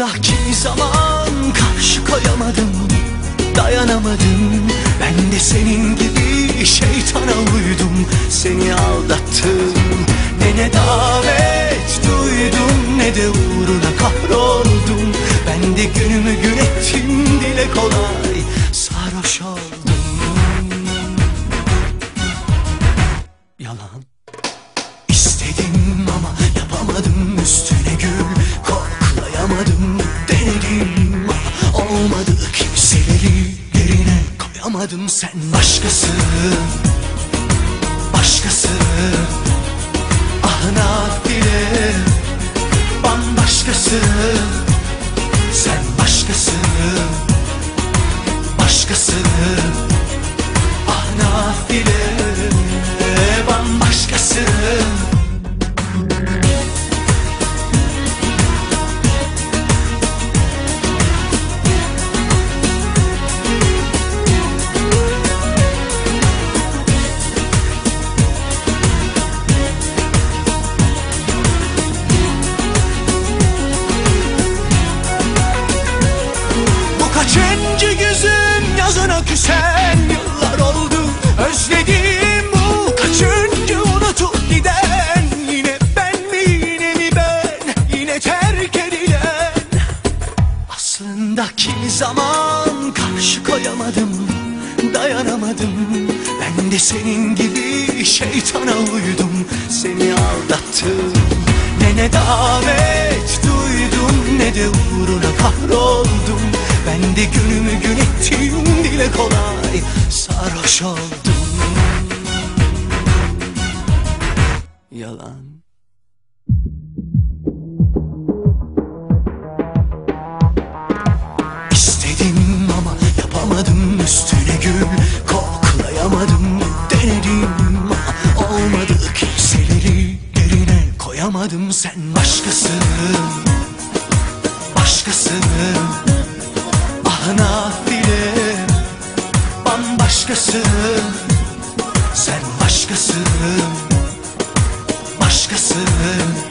Yanındaki zaman karşı koyamadım Dayanamadım. Ben de senin gibi şeytana uydum. Seni aldattım Ne ne davet duydum Ne de uğruna kahroldum. Ben de günümü gün ettim dile kolay Sarhoş oldum. Koyamadım sen başkasın Başkası Ah nafile Bambaşkası. Sen başkası Başkası Ah nafile küsen yıllar oldu Özledim bu kaçıncı unutup giden. Yine ben mi yine mi ben? Yine terk edilen. Aslında kimi zaman karşı koyamadım Dayanamadım. Ben de senin gibi şeytana uydum. Seni aldattım Ne ne davet duydum Ne de uğruna kahroldum. Ben de günümü gün ettim kolay sarhoş oldum. Yalan. İstedim ama yapamadım üstüne gül Koklayamadım. Denedim ama olmadı Kimseleri yerine koyamadım. Sen başkasın Başkasın. Ah nafile başkasın. Sen başkasın. Başkasın.